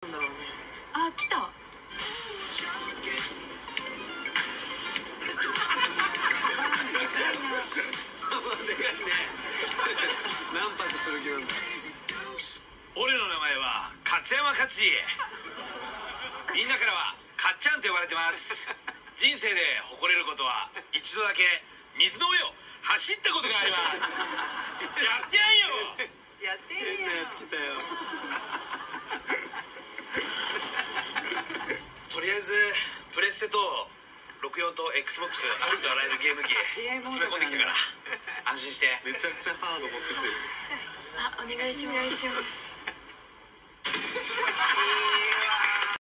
なんだろうねあ来た。何泊する気なんだ俺の名前は勝山勝次みんなからはかっちゃんと呼ばれてます。人生で誇れることは一度だけ水の上を走ったことがあります。やってやんよ。やって変なやつ来たよとりあえずプレステと64と XBOX ありとあらゆるゲーム機詰め込んできたから。安心してめちゃくちゃハード持ってきてる。あお願いします